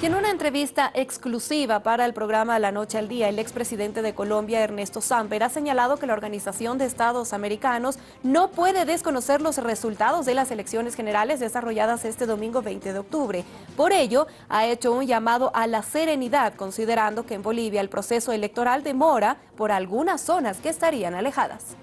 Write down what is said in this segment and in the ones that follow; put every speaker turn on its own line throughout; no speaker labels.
En una entrevista exclusiva para el programa La Noche al Día, el expresidente de Colombia, Ernesto Samper, ha señalado que la Organización de Estados Americanos no puede desconocer los resultados de las elecciones generales desarrolladas este domingo 20 de octubre. Por ello, ha hecho un llamado a la serenidad, considerando que en Bolivia el proceso electoral demora por algunas zonas que estarían alejadas.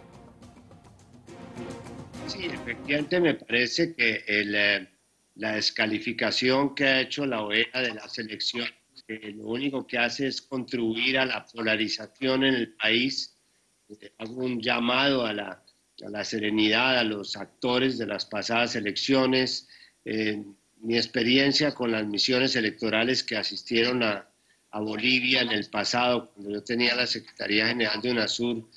Sí, efectivamente me parece que el eh, la descalificación que ha hecho la OEA de las elecciones, que lo único que hace es contribuir a la polarización en el país. Eh, hago un llamado a la, a la serenidad a los actores de las pasadas elecciones. Eh, mi experiencia con las misiones electorales que asistieron a, a Bolivia en el pasado, cuando yo tenía la Secretaría General de UNASUR,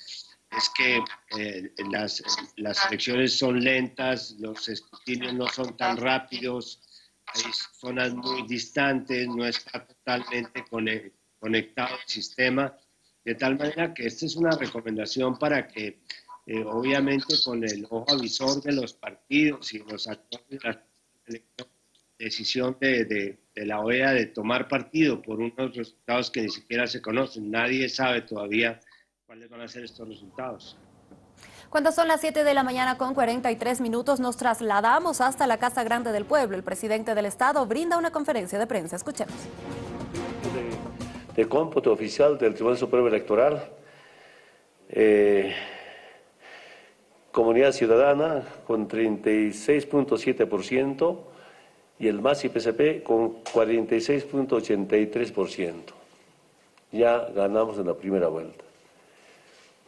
es que eh, las, las, elecciones son lentas, los escrutinios no son tan rápidos, hay zonas muy distantes, no está totalmente conectado el sistema, de tal manera que esta es una recomendación para que, eh, obviamente, con el ojo avisor de los partidos y los actores de la decisión de, de, de la OEA de tomar partido por unos resultados que ni siquiera se conocen, nadie sabe todavía cuáles van a ser estos resultados.
Cuando son las 7 de la mañana con 43 minutos, nos trasladamos hasta la Casa Grande del Pueblo. El presidente del Estado brinda una conferencia de prensa. Escuchemos.
De, de cómputo oficial del Tribunal Supremo Electoral, eh, Comunidad Ciudadana con 36.7% y el MAS y PCP con 46.83%. Ya ganamos en la primera vuelta.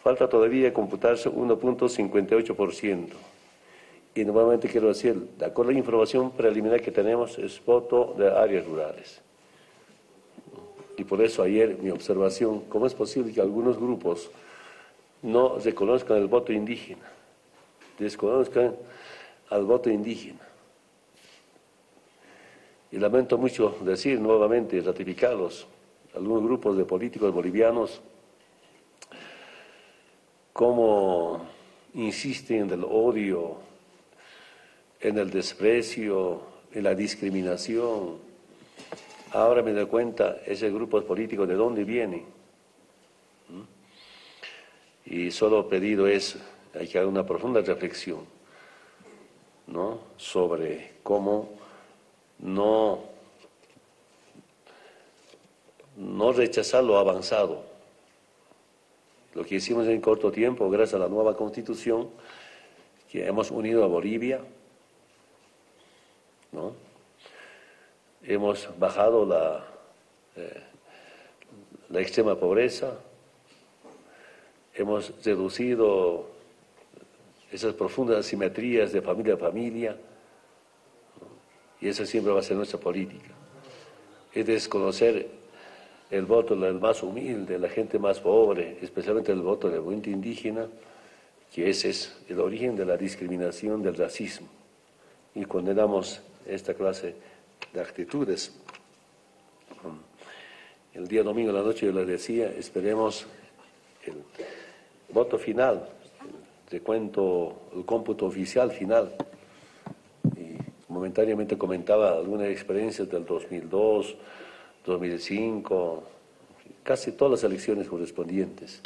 Falta todavía computarse 1.58%. Y nuevamente quiero decir, de acuerdo a la información preliminar que tenemos, es voto de áreas rurales. Y por eso ayer mi observación, ¿cómo es posible que algunos grupos no reconozcan el voto indígena? Desconozcan al voto indígena. Y lamento mucho decir nuevamente, ratificarlos, algunos grupos de políticos bolivianos cómo insisten en el odio, en el desprecio, en la discriminación. Ahora me doy cuenta ese grupo político de dónde viene. Y solo pedido es, hay que hacer una profunda reflexión ¿no? sobre cómo no, no rechazar lo avanzado lo que hicimos en corto tiempo, gracias a la nueva constitución, que hemos unido a Bolivia, ¿no? hemos bajado la, eh, la extrema pobreza, hemos reducido esas profundas asimetrías de familia a familia, y esa siempre va a ser nuestra política. Es desconocer el voto del más humilde, la gente más pobre, especialmente el voto del movimiento indígena, que ese es el origen de la discriminación, del racismo. Y condenamos esta clase de actitudes. El día domingo, la noche, yo les decía, esperemos el voto final, el cuento, el cómputo oficial final. Y momentáneamente comentaba algunas experiencias del 2002, 2005, casi todas las elecciones correspondientes.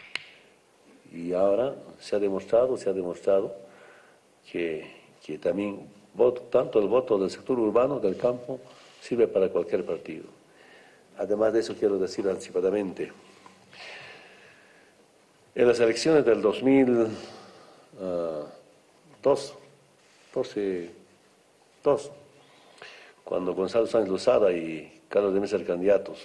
Y ahora se ha demostrado, se ha demostrado que, también tanto el voto del sector urbano, del campo, sirve para cualquier partido. Además de eso quiero decir anticipadamente, en las elecciones del 2002, 12, 2, cuando Gonzalo Sánchez Lozada y Carlos deben ser candidatos.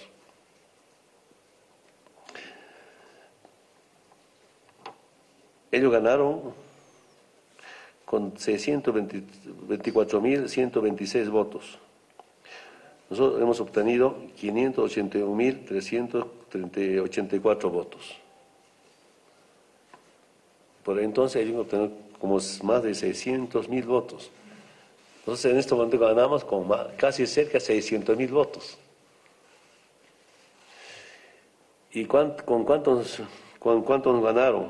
Ellos ganaron con 624.126 votos. Nosotros hemos obtenido 581.384 votos. Por entonces ellos obtenido como más de 600.000 votos. Entonces en este momento ganamos con casi cerca de 600 mil votos. ¿Y con, cuántos, con cuántos ganaron?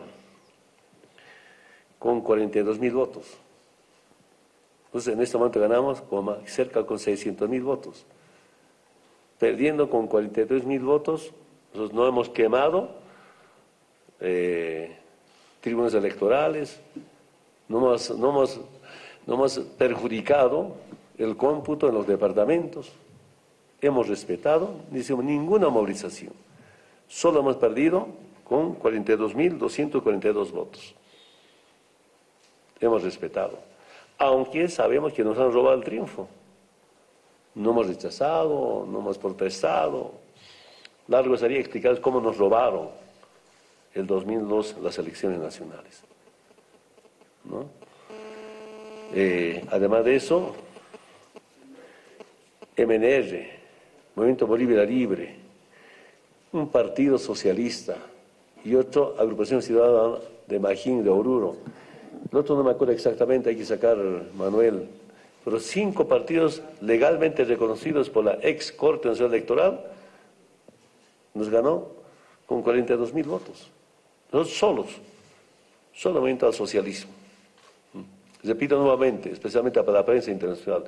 Con 42 mil votos. Entonces en este momento ganamos con cerca con 600 mil votos. perdiendo con 43 mil votos, nosotros no hemos quemado eh, tribunas electorales, no hemos, no, hemos, hemos perjudicado el cómputo en los departamentos, hemos respetado, no hicimos ninguna movilización, solo hemos perdido con 42.242 votos. Hemos respetado, aunque sabemos que nos han robado el triunfo. No hemos rechazado, no hemos protestado. Largo sería explicar cómo nos robaron el 2002 las elecciones nacionales. Eh, además de eso, MNR, Movimiento Bolivia Libre, un partido socialista y otro agrupación ciudadana de Majín, de Oruro. El otro no me acuerdo exactamente, hay que sacar Manuel, pero cinco partidos legalmente reconocidos por la ex Corte Nacional Electoral nos ganó con 42 mil votos. Nosotros solos, solamente al socialismo. Repito nuevamente, especialmente para la prensa internacional,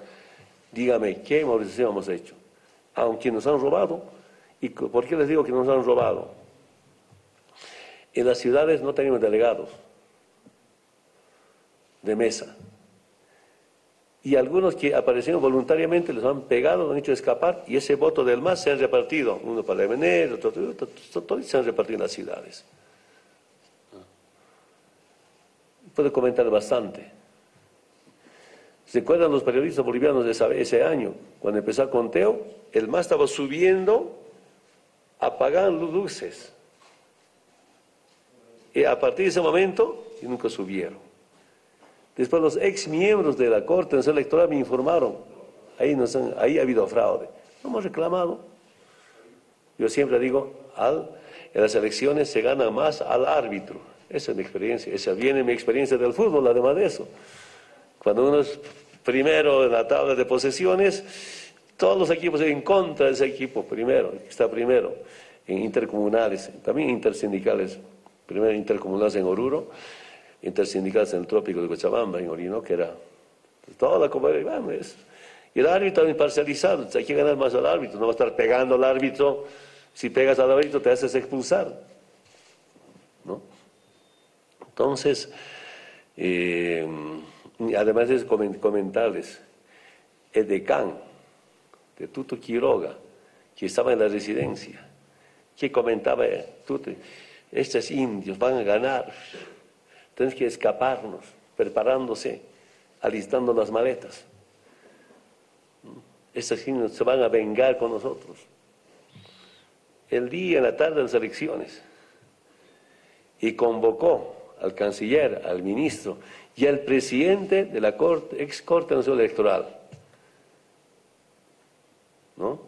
dígame, ¿qué movilización hemos hecho? Aunque nos han robado, ¿y por qué les digo que nos han robado? En las ciudades no tenemos delegados de mesa. Y algunos que aparecieron voluntariamente les han pegado, han hecho escapar y ese voto del MAS se han repartido, uno para el MNR, otro, todos se han repartido en las ciudades. Puedo comentar bastante. ¿Se acuerdan los periodistas bolivianos de ese año? Cuando empezó el conteo, el MAS estaba subiendo, apagando luces. Y a partir de ese momento, nunca subieron. Después los ex miembros de la Corte Nacional Electoral me informaron, ahí, ahí ha habido fraude. No hemos reclamado. Yo siempre digo, en las elecciones se gana más al árbitro. Esa es mi experiencia, esa viene mi experiencia del fútbol, además de eso. Cuando uno es primero en la tabla de posesiones, todos los equipos en contra de ese equipo primero, está primero, en intercomunales, también intersindicales, primero intercomunales en Oruro, intersindicales en el trópico de Cochabamba, en Orino, que era toda la comunidad, y el árbitro imparcializado, hay que ganar más al árbitro, no va a estar pegando al árbitro, si pegas al árbitro te haces expulsar. ¿no? Entonces, eh, además de comentarles, el decán de Tuto Quiroga, que estaba en la residencia, que comentaba, Tuto, estos indios van a ganar, tenemos que escaparnos, preparándose, alistando las maletas. Estos indios se van a vengar con nosotros. El día, en la tarde de las elecciones, y convocó al canciller, al ministro y al presidente de la corte, ex Corte Nacional Electoral. ¿No?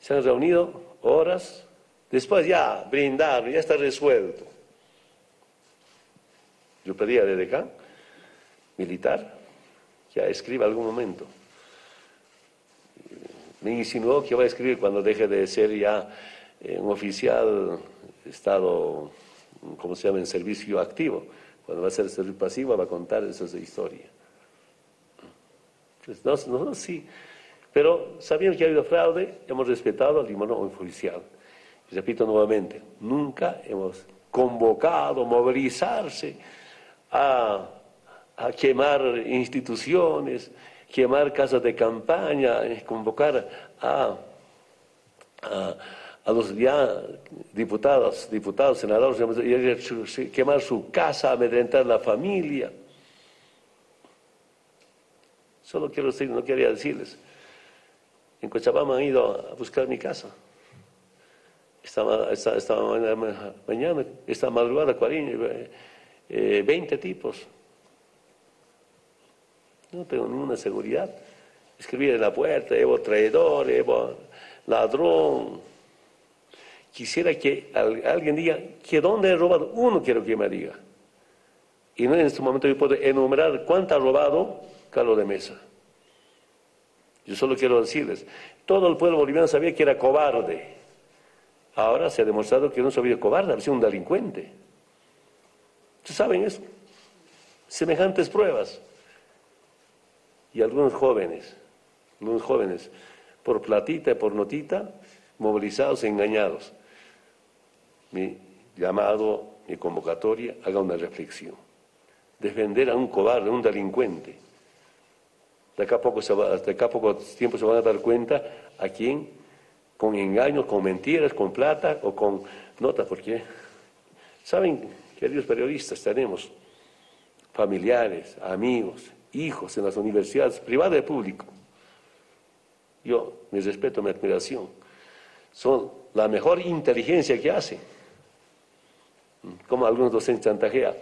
Se han reunido horas, después ya brindaron, ya está resuelto. Yo pedí a DDK, militar, que escriba algún momento. Me insinuó que va a escribir cuando deje de ser ya eh, un oficial estado, ¿cómo se llama?, en servicio activo. Cuando va a ser servicio pasivo va a contar esas historia. Pues no, sí. Pero sabiendo que ha habido fraude, hemos respetado al limón oficial. Y repito nuevamente, nunca hemos convocado, movilizarse a, quemar instituciones, quemar casas de campaña, convocar a, a, los ya diputados, diputados, senadores, quemar su casa, amedrentar la familia. Solo quiero decir, no quería decirles, en Cochabamba han ido a buscar mi casa. Esta, esta, mañana, esta madrugada, 40, eh, 20 tipos. No tengo ninguna seguridad. Escribir en la puerta, Evo traidor, Evo ladrón. Quisiera que alguien diga que dónde he robado. Uno quiero que me diga. Y no en este momento yo puedo enumerar cuánto ha robado Carlos de Mesa. Yo solo quiero decirles, todo el pueblo boliviano sabía que era cobarde. Ahora se ha demostrado que no sabía cobarde, había sido un delincuente. ¿Ustedes saben eso? Semejantes pruebas. Y algunos jóvenes, algunos jóvenes por platita y por notita, movilizados, engañados. Mi llamado, mi convocatoria, haga una reflexión. Defender a un cobarde, a un delincuente. De acá, a poco se va, a poco tiempo se van a dar cuenta a quién, con engaños, con mentiras, con plata o con notas, porque saben, queridos periodistas, tenemos familiares, amigos, hijos en las universidades privadas y públicas. Yo, mi respeto, mi admiración, son la mejor inteligencia que hacen. Como algunos docentes chantajean,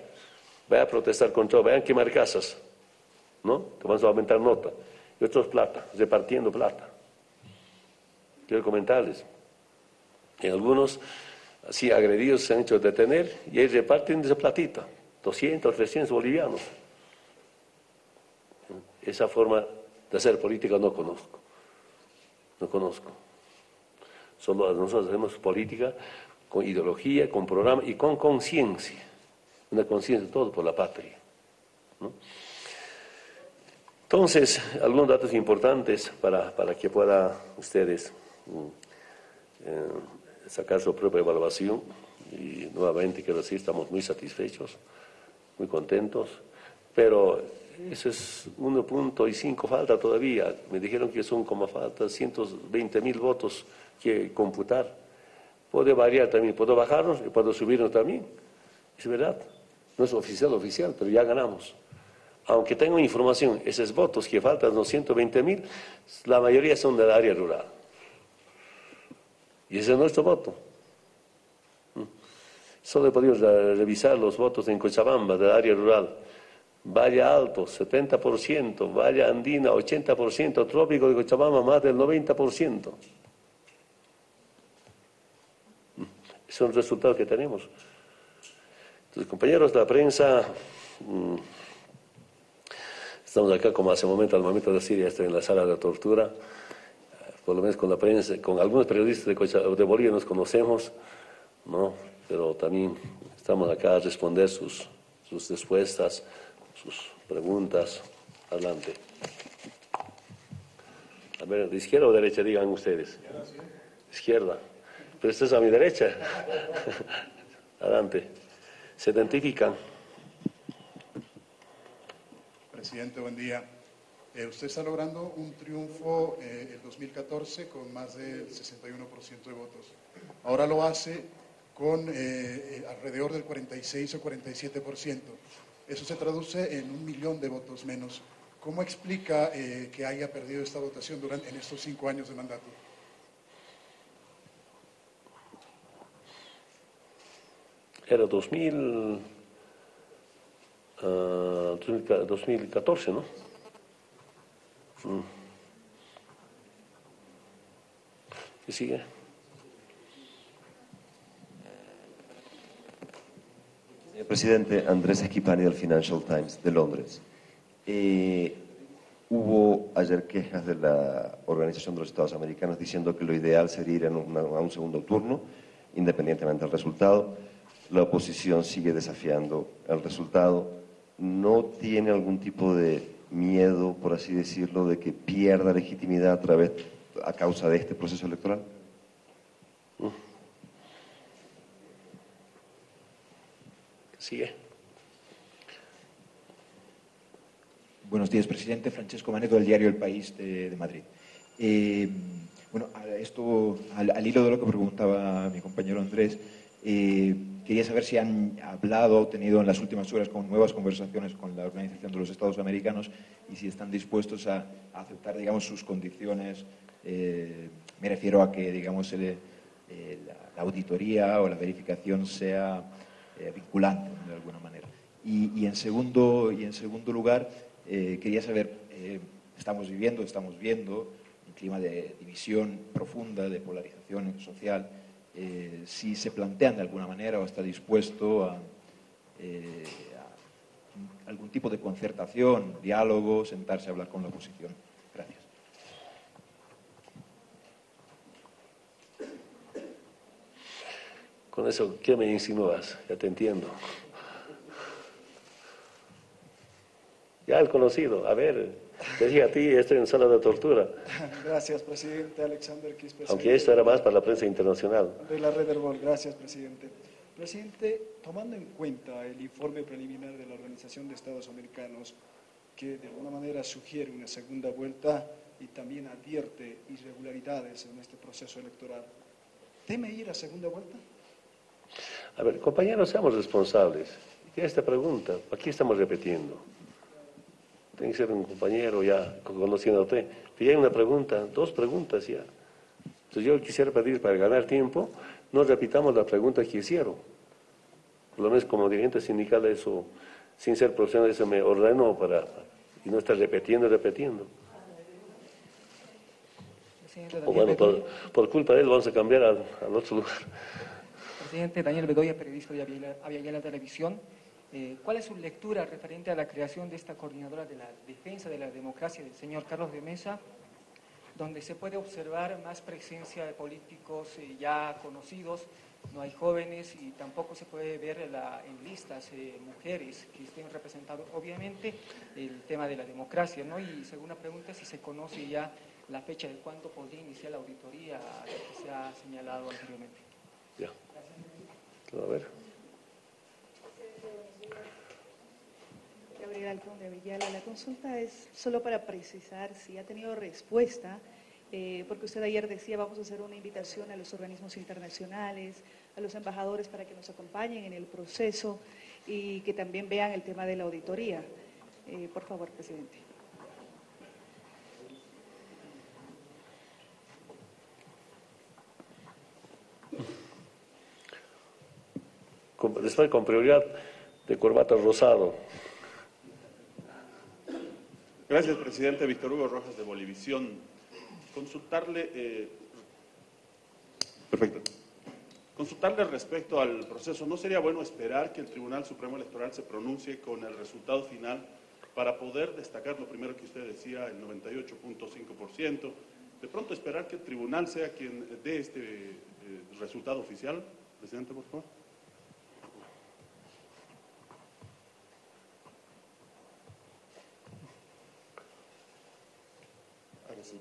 vayan a protestar contra, vayan a quemar casas, ¿no? Te vamos a aumentar nota. Y otros plata, repartiendo plata. Quiero comentarles, en algunos así agredidos se han hecho detener y ellos reparten esa platita, 200, 300 bolivianos. Esa forma de hacer política no conozco. No conozco. Solo nosotros hacemos política con ideología, con programa y con conciencia. Una conciencia todo por la patria. Entonces, algunos datos importantes para, para que puedan ustedes mm, eh, sacar su propia evaluación. Y nuevamente quiero decir, estamos muy satisfechos, muy contentos, pero eso es 1.5 falta todavía. Me dijeron que son como falta 120 mil votos que computar. Puede variar también, puedo bajarnos y puedo subirnos también. Es verdad. No es oficial, oficial, pero ya ganamos. Aunque tengo información, esos votos que faltan, los 120 mil, la mayoría son del área rural. Y ese es nuestro voto. ¿Mm? Solo podido revisar los votos en Cochabamba, del área rural. Valle Alto, 70%, Valle Andina, 80%, Trópico de Cochabamba, más del 90%. Son los resultados que tenemos. Entonces, compañeros de la prensa, mm, estamos acá como hace un momento, al momento de Siria, estoy en la sala de tortura, por lo menos con la prensa, con algunos periodistas de, de Bolivia nos conocemos, ¿no? pero también estamos acá a responder sus, sus respuestas sus preguntas. Adelante. A ver, ¿de izquierda o derecha digan ustedes? Izquierda. Pero es a mi derecha. Adelante. ¿Se identifican?
Presidente, buen día. Eh, usted está logrando un triunfo eh, el 2014 con más del 61% de votos. Ahora lo hace con eh, alrededor del 46 o 47%. Eso se traduce en un millón de votos menos. ¿Cómo explica eh, que haya perdido esta votación durante, en estos cinco años de mandato?
Era 2000, 2014, ah, ¿no? Mm. ¿Qué sigue?
presidente Andrés Esquipani del Financial Times de Londres. Eh, hubo ayer quejas de la Organización de los Estados Americanos diciendo que lo ideal sería ir a, un segundo turno, independientemente del resultado. La oposición sigue desafiando el resultado. ¿No tiene algún tipo de miedo, por así decirlo, de que pierda legitimidad a, través, a causa de este proceso electoral?
Sigue.
Buenos días, presidente. Francesco Manedo, del diario El País de, Madrid. Eh, bueno, esto, al, hilo de lo que preguntaba mi compañero Andrés, eh, quería saber si han hablado o tenido en las últimas horas con nuevas conversaciones con la Organización de los Estados Americanos y si están dispuestos a, aceptar, digamos, sus condiciones. Eh, me refiero a que, digamos, la, la auditoría o la verificación sea eh, vinculante de alguna manera. Y, en, segundo, y en segundo lugar, eh, quería saber, eh, estamos viviendo, estamos viendo un clima de división profunda, de polarización social, si se plantean de alguna manera o está dispuesto a, a algún tipo de concertación, diálogo, sentarse a hablar con la oposición. Gracias.
Con eso, ¿qué me insinúas? Ya te entiendo. Ya el conocido, a ver, Te dije a ti, estoy en sala de tortura.
Gracias, presidente Alexander Kiss, presidente.
Aunque esto era más para la prensa internacional.
De la Red Herbol. Gracias, presidente. Presidente, tomando en cuenta el informe preliminar de la Organización de Estados Americanos, que de alguna manera sugiere una segunda vuelta y también advierte irregularidades en este proceso electoral, ¿teme ir a segunda vuelta?
A ver, compañeros, seamos responsables. ¿Qué esta pregunta? Aquí estamos repitiendo. Tiene que ser un compañero ya conociéndote. Si hay una pregunta, dos preguntas ya. Entonces yo quisiera pedir para ganar tiempo, no repitamos la pregunta que hicieron. Por lo menos como dirigente sindical eso, sin ser profesional, eso me ordeno para, y no estar repitiendo y repitiendo. O bueno, por, por, culpa de él vamos a cambiar al, al otro lugar.
Presidente Daniel Bedoya, periodista de Aviala Televisión. Eh, ¿Cuál es su lectura referente a la creación de esta coordinadora de la defensa de la democracia del señor Carlos de Mesa, donde se puede observar más presencia de políticos eh, ya conocidos, no hay jóvenes y tampoco se puede ver la, en listas eh, mujeres que estén representando, obviamente, el tema de la democracia, ¿no? Y segunda pregunta, si se conoce ya la fecha de cuándo podría iniciar la auditoría que se ha señalado anteriormente.
Ya. A ver.
Gabriela Alconde Villela, la consulta es solo para precisar si ha tenido respuesta, eh, porque usted ayer decía vamos a hacer una invitación a los organismos internacionales, a los embajadores para que nos acompañen en el proceso y que también vean el tema de la auditoría. Eh, por favor, presidente.
después con prioridad de corbata rosado.
Gracias, presidente. Víctor Hugo Rojas de Bolivisión. Consultarle, eh, perfecto. Consultarle respecto al proceso, ¿no sería bueno esperar que el Tribunal Supremo Electoral se pronuncie con el resultado final para poder destacar lo primero que usted decía, el 98.5%? De pronto esperar que el tribunal sea quien dé este eh, resultado oficial. Presidente, por favor.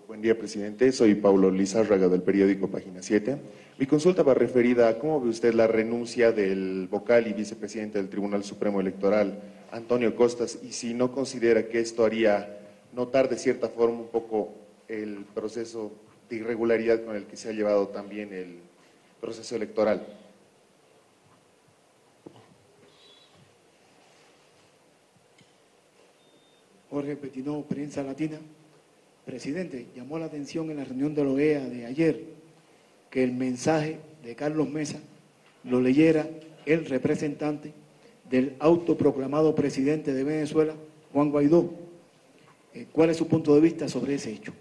Buen día, presidente. Soy Paulo Lizárraga del periódico Página 7. Mi consulta va referida a cómo ve usted la renuncia del vocal y vicepresidente del Tribunal Supremo Electoral, Antonio Costas, y si no considera que esto haría notar de cierta forma un poco el proceso de irregularidad con el que se ha llevado también el proceso electoral.
Jorge Petino, Prensa Latina. Presidente, llamó la atención en la reunión de la OEA de ayer que el mensaje de Carlos Mesa lo leyera el representante del autoproclamado presidente de Venezuela, Juan Guaidó. Eh, ¿Cuál es su punto de vista sobre ese hecho?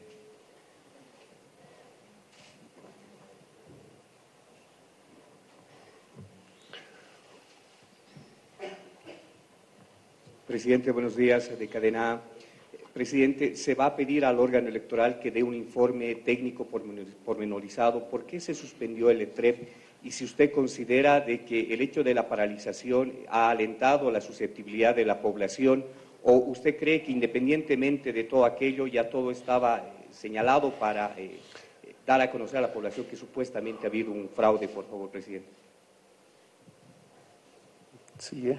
Presidente, buenos días. De cadena Presidente, se va a pedir al órgano electoral que dé un informe técnico pormenorizado. ¿Por qué se suspendió el ETREP? Y si usted considera de que el hecho de la paralización ha alentado la susceptibilidad de la población, o usted cree que independientemente de todo aquello ya todo estaba eh, señalado para eh, dar a conocer a la población que supuestamente ha habido un fraude, por favor, presidente.
Sí, ¿eh?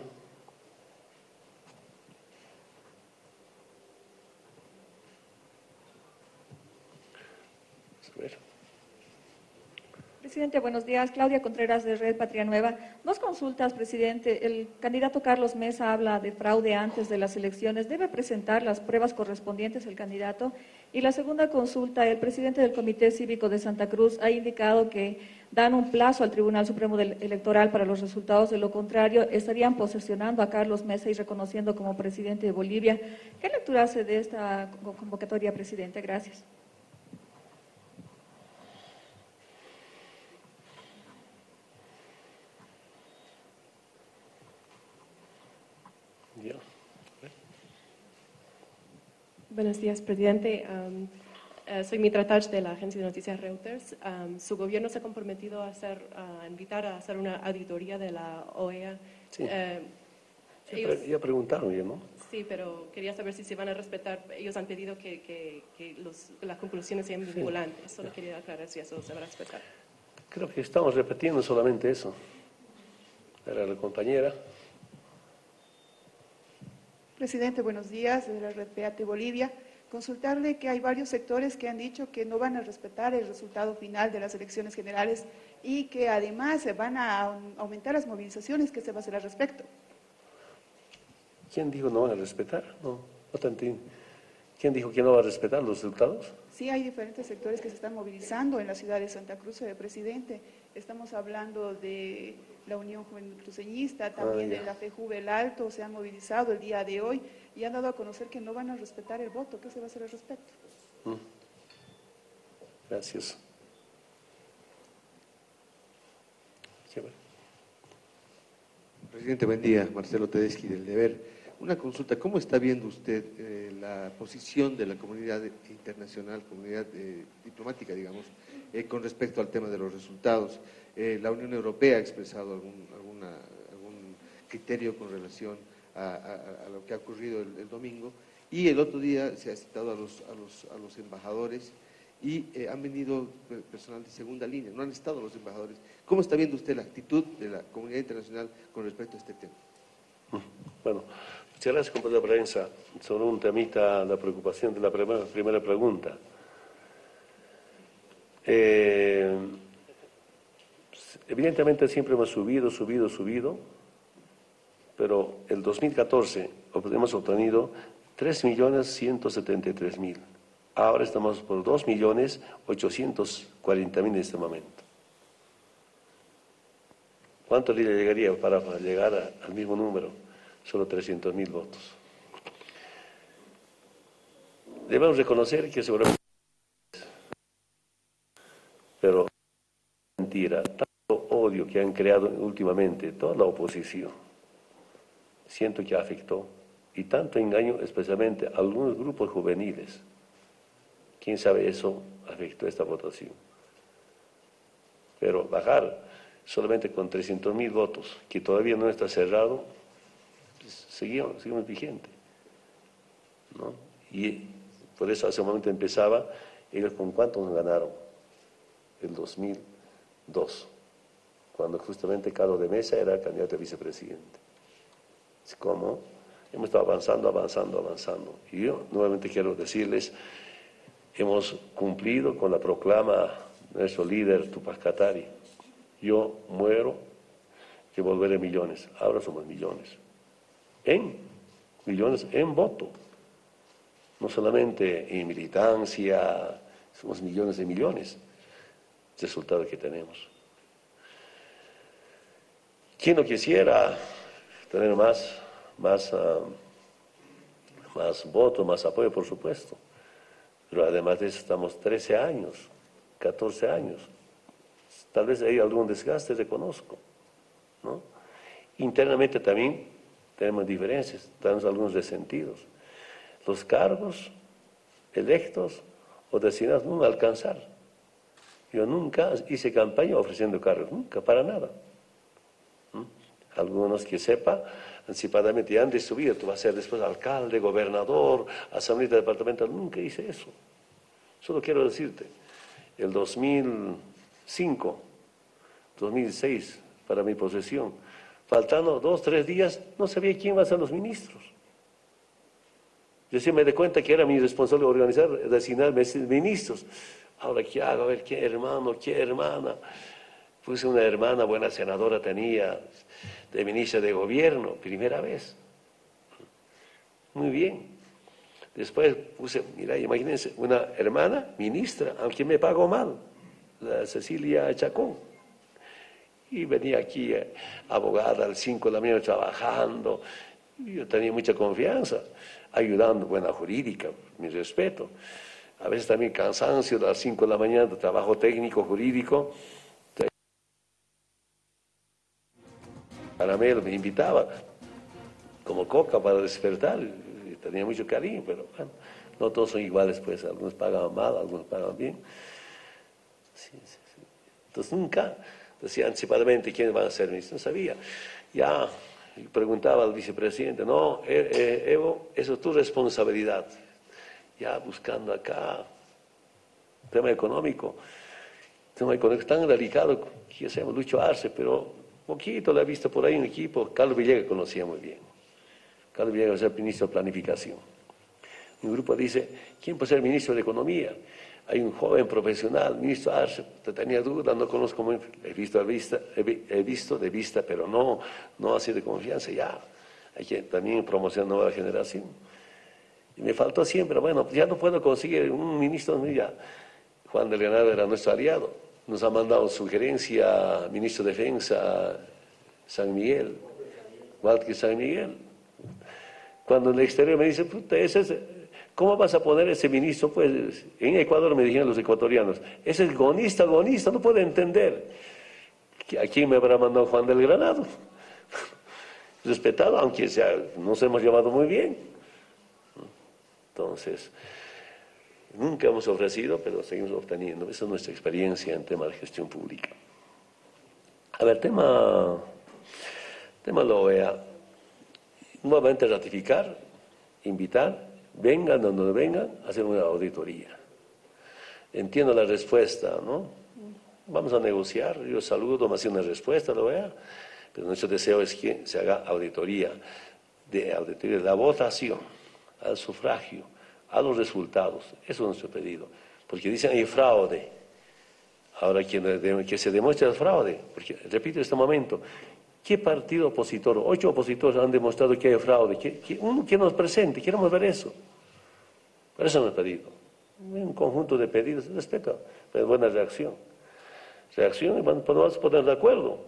Presidente, buenos días. Claudia Contreras de Red Patria Nueva. Dos consultas, presidente. El candidato Carlos Mesa habla de fraude antes de las elecciones. ¿Debe presentar las pruebas correspondientes el candidato? Y la segunda consulta, el presidente del Comité Cívico de Santa Cruz ha indicado que dan un plazo al Tribunal Supremo Electoral para los resultados. De lo contrario, estarían posesionando a Carlos Mesa y reconociendo como presidente de Bolivia. ¿Qué lectura hace de esta convocatoria, presidente? Gracias.
Buenos días, presidente. Eh, soy Mitra Taj de la agencia de noticias Reuters. su gobierno se ha comprometido a, hacer, a invitar a hacer una auditoría de la OEA. Eh, ellos-
Ya preguntaron ya, ¿no?
Sí, pero quería saber si se van a respetar. Ellos han pedido que, que- que los- las conclusiones sean
Sí.
vinculantes. Solo quería aclarar si eso se va a respetar.
Creo que estamos repitiendo solamente eso. Era la compañera.
Presidente, buenos días, de la Red Bolivia. Consultarle que hay varios sectores que han dicho que no van a respetar el resultado final de las elecciones generales y que además se van a aumentar las movilizaciones. ¿Qué se va a hacer al respecto?
¿Quién dijo no van a respetar? No, no. ¿Quién dijo que no va a respetar los resultados?
Sí, hay diferentes sectores que se están movilizando en la ciudad de Santa Cruz, eh, presidente. Estamos hablando de la Unión Juvenil Cruceñista, también
Ah, ya.
de la FEJUVE El Alto, se han movilizado el día de hoy y han dado a conocer que no van a respetar el voto. ¿Qué se va a hacer al respecto?
Mm. Gracias.
Presidente, buen día. Marcelo Tedeschi del Deber. Una consulta, ¿cómo está viendo usted eh, la posición de la comunidad internacional, comunidad eh, diplomática, digamos, eh, con respecto al tema de los resultados? La Unión Europea ha expresado algún, alguna, algún criterio con relación a, lo que ha ocurrido el, domingo y el otro día se ha citado a los, a los, a los embajadores y han venido pe- personal de segunda línea, no han estado los embajadores. ¿Cómo está viendo usted la actitud de la comunidad internacional con respecto a este tema?
Bueno, gracias, compañero de prensa. Sobre un temita, la preocupación de la primera, primera pregunta. Eh, evidentemente siempre hemos subido, subido, subido, pero el 2014 ob- hemos obtenido 3.173.000. Ahora estamos por 2.840.000 en este momento. ¿Cuánto le llegaría para, llegar al mismo número? Solo 300.000 votos. Debemos reconocer que seguramente, pero mentira, tanto odio que han creado últimamente toda la oposición, siento que afectó, y tanto engaño especialmente a algunos grupos juveniles. ¿Quién sabe eso afectó esta votación? Pero bajar solamente con 300 mil votos, que todavía no está cerrado, seguimos, seguimos vigentes. ¿no? Y por eso hace un momento empezaba, ellos con cuánto nos ganaron, el 2002, cuando justamente Carlos de Mesa era candidato a vicepresidente. Es como hemos estado avanzando, avanzando, avanzando. Y yo nuevamente quiero decirles, hemos cumplido con la proclama de nuestro líder Tupac Katari. Yo muero que volveré millones. Ahora somos millones. En millones en voto. No solamente en militancia, somos millones de millones. Resultado que tenemos. ¿Quién no quisiera tener más, más, ah, más votos, más apoyo, por supuesto? Pero además de eso estamos 13 años, 14 años. Tal vez hay algún desgaste, reconozco. ¿no? Internamente también tenemos diferencias, tenemos algunos resentidos. Los cargos electos o designados no van a alcanzar. Yo nunca hice campaña ofreciendo cargos, nunca, para nada. ¿Mm? Algunos que sepa, anticipadamente ya han de subir, tú vas a ser después alcalde, gobernador, asambleísta departamental, nunca hice eso. Solo quiero decirte, el 2005, 2006, para mi posesión, faltando dos, tres días, no sabía quién iba a ser los ministros. Yo sí me di cuenta que era mi responsabilidad organizar, designar ministros. Ahora, ¿qué hago? A ver, ¿qué hermano, qué hermana? Puse una hermana, buena senadora tenía, de ministra de gobierno, primera vez. Muy bien. Después puse, mira, imagínense, una hermana, ministra, aunque me pagó mal, la Cecilia Chacón. Y venía aquí, eh, abogada, a las 5 de la mañana trabajando. Yo tenía mucha confianza, ayudando, buena jurídica, mi respeto. A veces también cansancio, a las 5 de la mañana, trabajo técnico, jurídico. Caramelo me invitaba como coca para despertar. Tenía mucho cariño, pero bueno, no todos son iguales, pues algunos pagaban mal, algunos pagaban bien. Entonces nunca decía anticipadamente quiénes van a ser ministros, no sabía. Ya preguntaba al vicepresidente, no, eh, eh, Evo, eso es tu responsabilidad. Ya buscando acá, tema económico, tema económico tan delicado, que hacemos Lucho Arce, pero poquito le ha visto por ahí un equipo, Carlos Villegas conocía muy bien. Carlos Villegas era ministro de Planificación. Un grupo dice, ¿quién puede ser ministro de Economía? Hay un joven profesional, ministro Arce, te tenía dudas, no conozco muy, he visto de vista, he, visto de vista, pero no, no así de confianza, ya, hay que también promocionar nueva generación. Y me faltó siempre, bueno, ya no puedo conseguir un ministro, ya, Juan del Ganado era nuestro aliado, nos ha mandado sugerencia, ministro de Defensa, San Miguel, Walter San Miguel. Cuando en el exterior me dice, puta, ese es ¿Cómo vas a poner ese ministro? Pues en Ecuador me dijeron los ecuatorianos, ese es gonista, gonista, no puede entender. ¿A quién me habrá mandado Juan del Granado? Respetado, aunque sea, nos hemos llevado muy bien. Entonces, nunca hemos ofrecido, pero seguimos obteniendo. Esa es nuestra experiencia en tema de gestión pública. A ver, tema, tema la OEA. Nuevamente ratificar, invitar vengan donde vengan, hacer una auditoría. Entiendo la respuesta, ¿no? Vamos a negociar, yo saludo, me hace una respuesta, lo vea, pero nuestro deseo es que se haga auditoría, de auditoría de la votación, al sufragio, a los resultados. Eso es nuestro pedido. Porque dicen hay fraude. Ahora que, que se demuestre el fraude, porque repito este momento, ¿qué partido opositor, ocho opositores han demostrado que hay fraude? Que, uno que nos presente, queremos ver eso. Por eso hemos pedido. Un conjunto de pedidos, respeto, pero buena reacción. Reacción y podemos poner de acuerdo.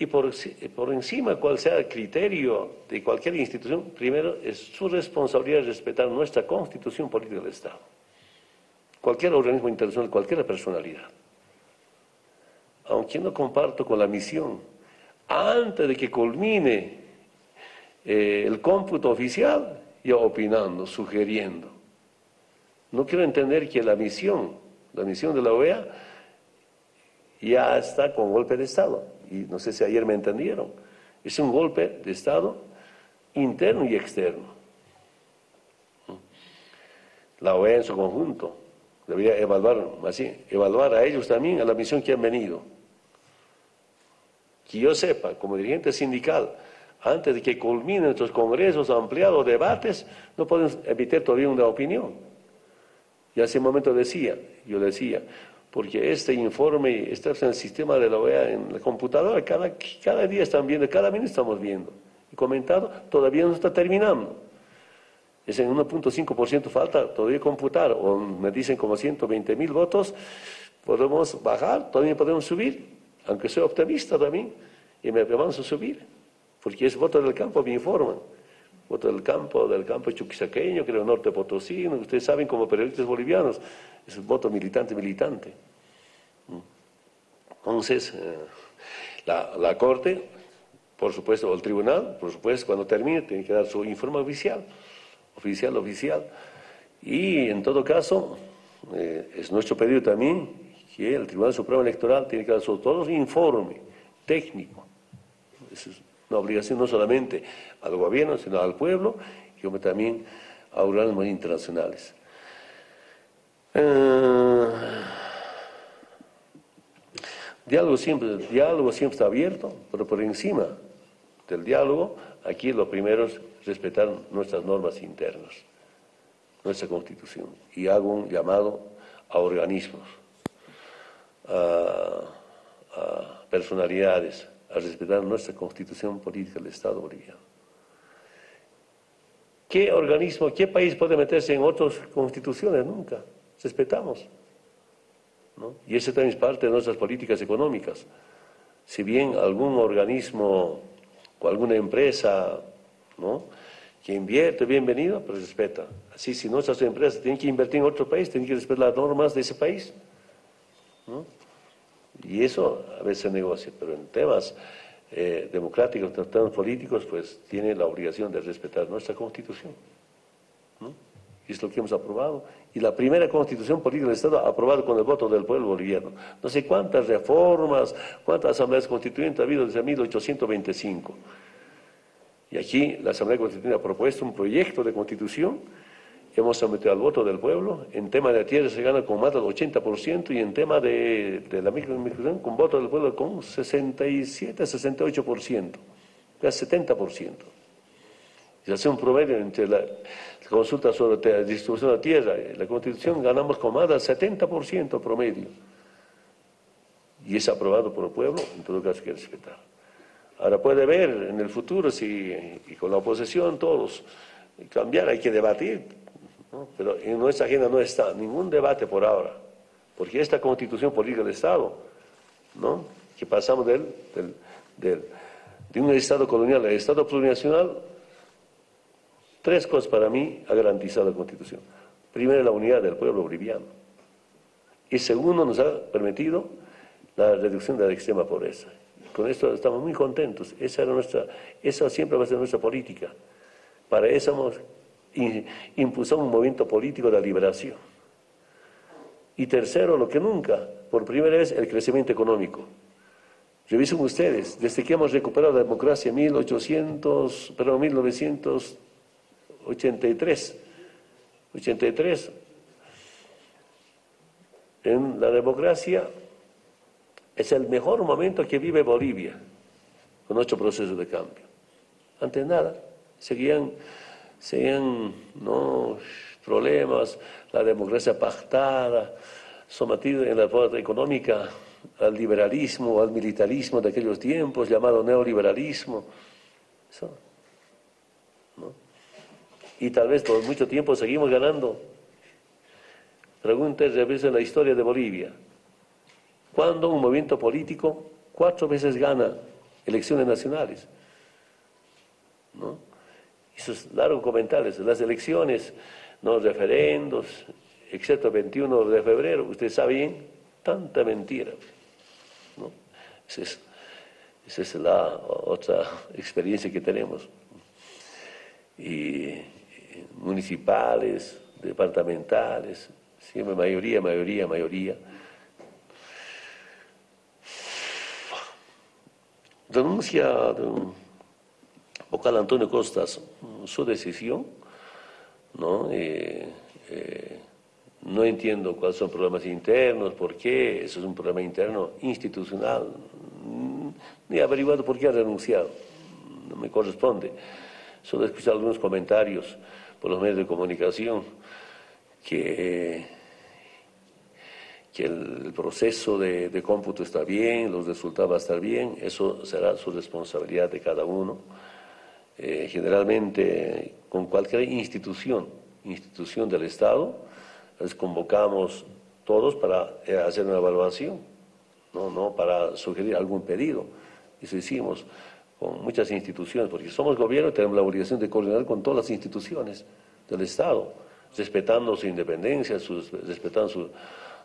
Y por, por encima, cual sea el criterio de cualquier institución, primero es su responsabilidad respetar nuestra constitución política del Estado. Cualquier organismo internacional, cualquier personalidad. Aunque no comparto con la misión, antes de que culmine eh, el cómputo oficial, yo opinando, sugiriendo. No quiero entender que la misión, la misión de la OEA, ya está con golpe de Estado. Y no sé si ayer me entendieron. Es un golpe de Estado interno y externo. La OEA en su conjunto debería evaluar, así, evaluar a ellos también a la misión que han venido. Que yo sepa, como dirigente sindical, antes de que culminen nuestros congresos ampliados, debates, no podemos emitir todavía una opinión. Y hace un momento decía, yo decía, porque este informe está en el sistema de la OEA en la computadora, cada, cada día están viendo, cada minuto estamos viendo. Y comentado, todavía no está terminando. Es en 1.5% falta todavía computar, o me dicen como 120 mil votos, podemos bajar, todavía podemos subir, aunque soy optimista también, y me vamos a subir porque es voto del campo, me informan. Voto del campo, del campo chuquisaqueño, el norte potosino, ustedes saben como periodistas bolivianos, es voto militante, militante. Entonces, eh, la, la, Corte, por supuesto, o el Tribunal, por supuesto, cuando termine, tiene que dar su informe oficial, oficial, oficial. Y en todo caso, eh, es nuestro pedido también que el Tribunal Supremo Electoral tiene que dar su todo informe técnico. Es una obligación no solamente al gobierno, sino al pueblo y también a organismos internacionales. Eh, diálogo, siempre, diálogo siempre está abierto, pero por encima del diálogo, aquí lo primero es respetar nuestras normas internas, nuestra constitución. Y hago un llamado a organismos, a personalidades, a respetar nuestra constitución política del Estado boliviano. ¿Qué organismo, qué país puede meterse en otras constituciones? Nunca. Respetamos. Y eso también es parte de nuestras políticas económicas. Si bien algún organismo o alguna empresa ¿no? que invierte, bienvenido, pero respeta. Así, si nuestras empresas tienen que invertir en otro país, tienen que respetar las normas de ese país. ¿no? Y eso a veces se negocia, pero en temas eh, democráticos, en temas políticos, pues tiene la obligación de respetar nuestra constitución. ¿no? Y es lo que hemos aprobado. Y la primera constitución política del Estado aprobada con el voto del pueblo boliviano. No sé cuántas reformas, cuántas asambleas constituyentes ha habido desde 1825. Y aquí la Asamblea Constitucional ha propuesto un proyecto de constitución hemos sometido al voto del pueblo. En tema de tierra se gana con más del 80% y en tema de, de la microinmigración con voto del pueblo con 67, 68%, casi 70%. Si hace un promedio entre la consulta sobre la distribución de la tierra y la constitución, ganamos con más del 70% promedio. Y es aprobado por el pueblo, en todo caso hay que respetar. Ahora puede ver en el futuro si y con la oposición todos cambiar, hay que debatir, pero en nuestra agenda no está ningún debate por ahora, porque esta constitución política del Estado, ¿no? que pasamos del, del, de un Estado colonial al Estado plurinacional, tres cosas para mí ha garantizado la constitución. Primero, la unidad del pueblo boliviano. Y segundo, nos ha permitido la reducción de la extrema pobreza. Con esto estamos muy contentos. Esa, era nuestra, esa siempre va a ser nuestra política. Para eso hemos impulsado un movimiento político de liberación. Y tercero, lo que nunca, por primera vez, el crecimiento económico. Revisen ustedes, desde que hemos recuperado la democracia en 1800, perdón, 1983, 83, en la democracia es el mejor momento que vive Bolivia con nuestro proceso de cambio. Antes nada, seguían, seguían ¿no? problemas, la democracia pactada, sometida en la parte económica al liberalismo, al militarismo de aquellos tiempos, llamado neoliberalismo. Y tal vez por mucho tiempo seguimos ganando. Pregúntense a veces la historia de Bolivia. Cuando un movimiento político cuatro veces gana elecciones nacionales. ¿no? Esos largos comentarios, las elecciones, los referendos, excepto el 21 de febrero, ustedes saben, tanta mentira. Esa, es, la otra experiencia que tenemos. Municipales, departamentales, siempre mayoría, mayoría, mayoría. Denuncia de vocal Antonio Costas su decisión, ¿no? Eh, no entiendo cuáles son problemas internos, por qué, eso es un problema interno institucional, ni he averiguado por qué ha renunciado, no me corresponde. Solo he escuchado algunos comentarios por los medios de comunicación que que el proceso de, cómputo está bien, los resultados van a estar bien, eso será su responsabilidad de cada uno. Eh, generalmente, con cualquier institución, institución del Estado, les convocamos todos para eh, hacer una evaluación, ¿no? no para sugerir algún pedido. Eso hicimos con muchas instituciones, porque somos gobierno y tenemos la obligación de coordinar con todas las instituciones del Estado, respetando su independencia, respetando su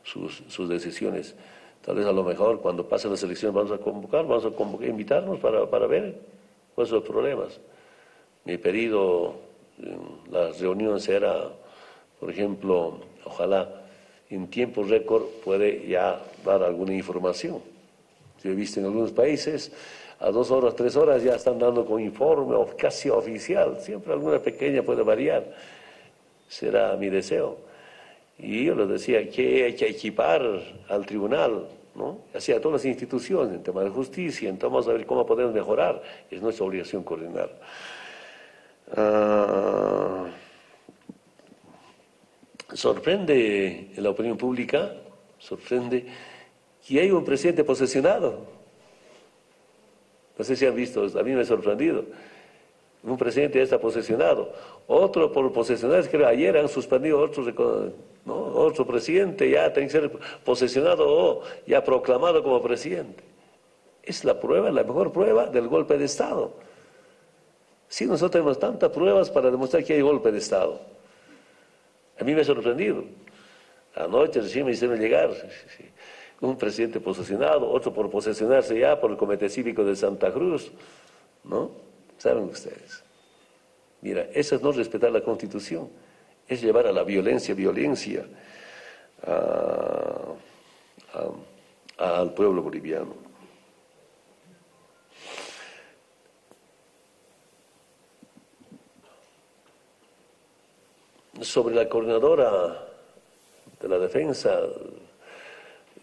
sus, decisiones. Tal vez a lo mejor cuando pasen las elecciones vamos a convocar, vamos a convocar, invitarnos para, para ver cuáles son los problemas. Mi pedido en las reuniones era, por ejemplo, ojalá en tiempo récord puede ya dar alguna información. Yo he visto en algunos países a dos horas, tres horas ya están dando con informe casi oficial, siempre alguna pequeña puede variar. Será mi deseo. Y yo les decía que hay que equipar al tribunal, ¿no? Así a todas las instituciones en tema de justicia, entonces vamos a ver cómo podemos mejorar. Es nuestra obligación coordinar. Ah, sorprende en la opinión pública, sorprende que hay un presidente posesionado. No sé si han visto, a mí me ha sorprendido. Un presidente ya está posesionado. Otro por posesionar, que ayer han suspendido otros ¿no? Otro presidente ya tiene que ser posesionado o ya proclamado como presidente. Es la prueba, la mejor prueba del golpe de Estado. Si nosotros tenemos tantas pruebas para demostrar que hay golpe de Estado. A mí me ha sorprendido. Anoche recién me hicieron llegar un presidente posesionado, otro por posesionarse ya por el Comité Cívico de Santa Cruz. ¿No? Saben ustedes. Mira, eso es no respetar la Constitución es llevar a la violencia, violencia al pueblo boliviano. sobre la coordinadora de la defensa,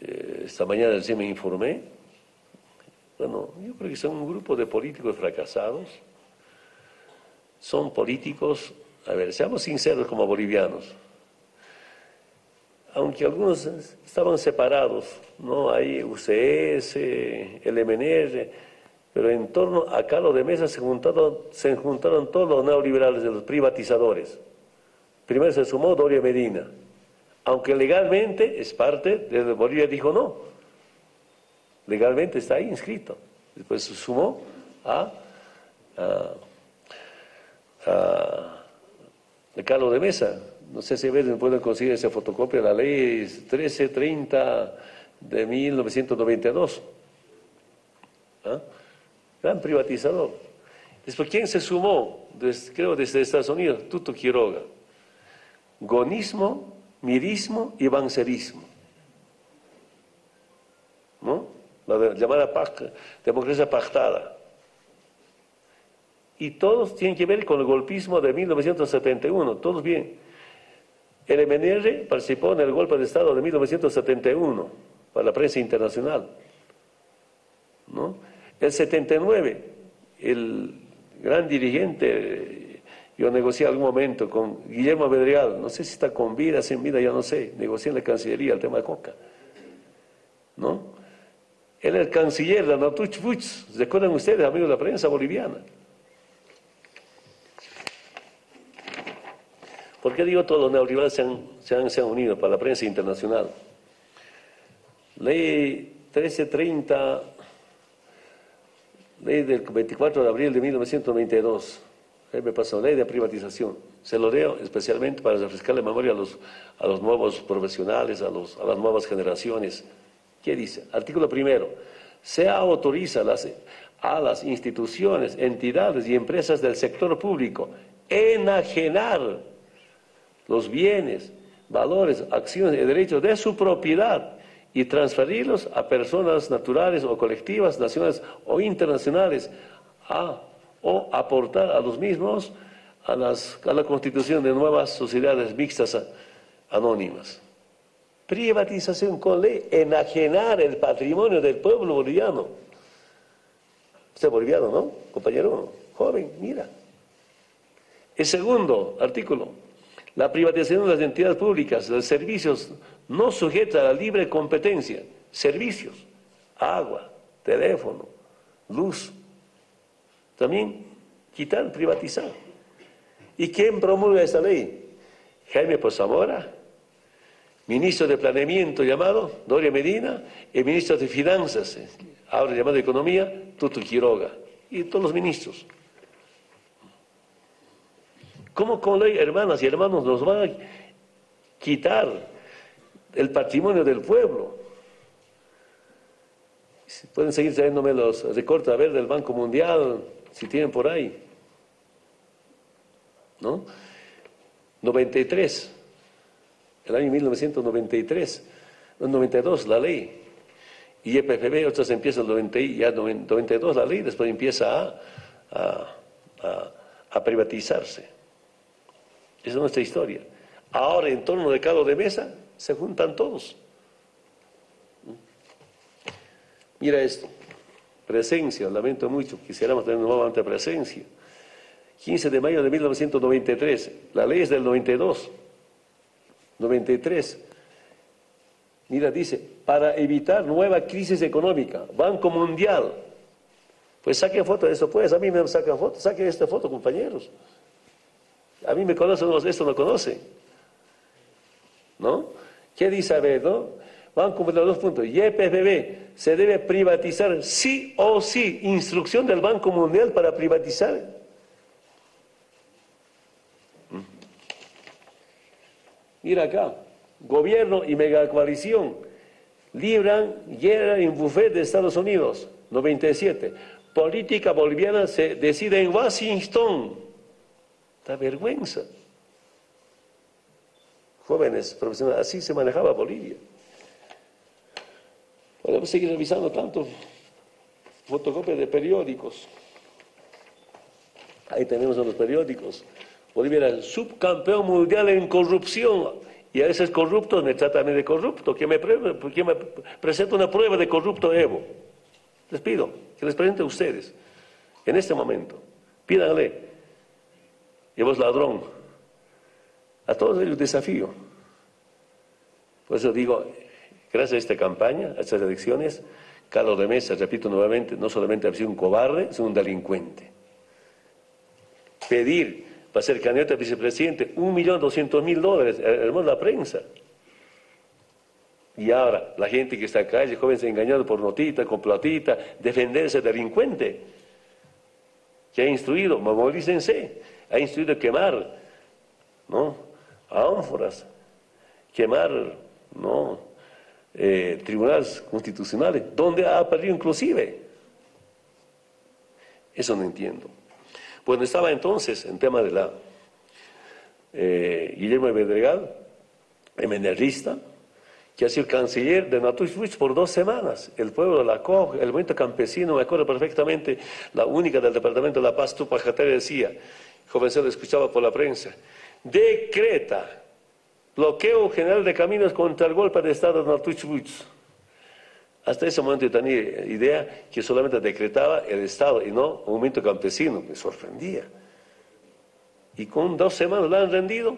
eh, esta mañana sí me informé. Bueno, yo creo que son un grupo de políticos fracasados. Son políticos, a ver, seamos sinceros como bolivianos. Aunque algunos estaban separados, ¿no? Hay UCS, el MNR, pero en torno a Carlos de Mesa se juntaron, se juntaron todos los neoliberales, los privatizadores. Primero se sumó Doria Medina, aunque legalmente es parte de Bolivia, dijo no. Legalmente está ahí inscrito. Después se sumó a, Carlos de Mesa. No sé si pueden conseguir esa fotocopia, la ley 1330 de 1992. ¿Ah? Gran privatizador. Después, ¿quién se sumó? creo desde Estados Unidos, Tuto Quiroga. Gonismo, mirismo y bancerismo. ¿No? La llamada democracia pactada. Y todos tienen que ver con el golpismo de 1971, todos bien. El MNR participó en el golpe de Estado de 1971 para la prensa internacional. ¿no? El 79, el gran dirigente, yo negocié algún momento con Guillermo Bedregal, no sé si está con vida, sin vida, ya no sé, negocié en la Cancillería el tema de Coca. ¿No? Él es el canciller de Natuch Fuchs, ¿recuerdan ustedes, amigos de la prensa boliviana? ¿Por qué digo todos los neoliberales se han, se han unido para la prensa internacional? Ley 1330 ley del 24 de abril de 1992, me pasó, ley de privatización. Se lo leo especialmente para refrescar la memoria a los, a los nuevos profesionales, a, los, a las nuevas generaciones. ¿Qué dice? Artículo primero. Se autoriza a las, a las instituciones, entidades y empresas del sector público enajenar los bienes, valores, acciones y derechos de su propiedad y transferirlos a personas naturales o colectivas, nacionales o internacionales, o aportar a los mismos a, la constitución de nuevas sociedades mixtas anónimas. Privatización con ley, enajenar el patrimonio del pueblo boliviano. Usted es boliviano, ¿no? Compañero, joven, mira. El segundo artículo, la privatización de las entidades públicas, de los servicios no sujeta a la libre competencia, servicios, agua, teléfono, luz. También quitar, privatizar. ¿Y quién promulga esta ley? Jaime Pozamora, ministro de Planeamiento llamado Doria Medina, y ministro de Finanzas, ahora llamado Economía, Tuto Quiroga, y todos los ministros. ¿Cómo con ley, hermanas y hermanos, nos van a quitar el patrimonio del pueblo. Pueden seguir trayéndome los recortes a ver del Banco Mundial, si tienen por ahí. ¿No? 93, el año 1993, 92 la ley. Y EPFB, otras empieza el 90, ya 92 la ley, después empieza a, privatizarse. Esa es nuestra historia. Ahora, en torno de cada de mesa, se juntan todos. Mira esto, presencia, lamento mucho, quisiéramos tener nuevamente presencia. 15 de mayo de 1993, la ley es del 92, 93. Mira, dice, para evitar nueva crisis económica, Banco Mundial. Pues saque foto de eso, pues, a mí me sacan foto, saque esta foto, compañeros. A mí me conocen, esto no conoce. ¿No? ¿Qué dice Abedo? Van a cumplir los puntos. YPFB se debe privatizar sí o sí. Instrucción del Banco Mundial para privatizar. Mm. Mira acá, gobierno y megacoalición libran guerra en buffet de Estados Unidos, 97. Política boliviana se decide en Washington. Da vergüenza jóvenes profesionales. Así se manejaba Bolivia. Podemos seguir revisando tanto fotocopias de periódicos. Ahí tenemos los periódicos. Bolivia era el subcampeón mundial en corrupción. Y a veces corruptos me tratan de corrupto. Que me, que me presente una prueba de corrupto Evo. Les pido que les presente a ustedes, en este momento. Pídanle. Y vos ladrón. A todos ellos desafío. Por eso digo, gracias a esta campaña, a estas elecciones, Carlos de Mesa, repito nuevamente, no solamente ha sido un cobarde, sino un delincuente. Pedir para ser candidato a vicepresidente un millón doscientos mil dólares, hermano la prensa. Y ahora, la gente que está en calle, jóvenes engañados por notita, con platita, defenderse delincuente, que ha instruido, movilícense, ha instruido quemar, ¿no? ánforas, quemar, ¿no? Eh, tribunales constitucionales, donde ha perdido inclusive. Eso no entiendo. Bueno, estaba entonces en tema de la eh, Guillermo Bedregal, emenerista, que ha sido canciller de Naturschwitz por dos semanas. El pueblo de la COG, el movimiento campesino, me acuerdo perfectamente, la única del Departamento de la Paz, Tupajatera, decía, jovencito escuchaba por la prensa, decreta bloqueo general de caminos contra el golpe de Estado de Naturschwitz. Hasta ese momento yo tenía idea que solamente decretaba el Estado y no un movimiento campesino. Me sorprendía. Y con dos semanas la han rendido.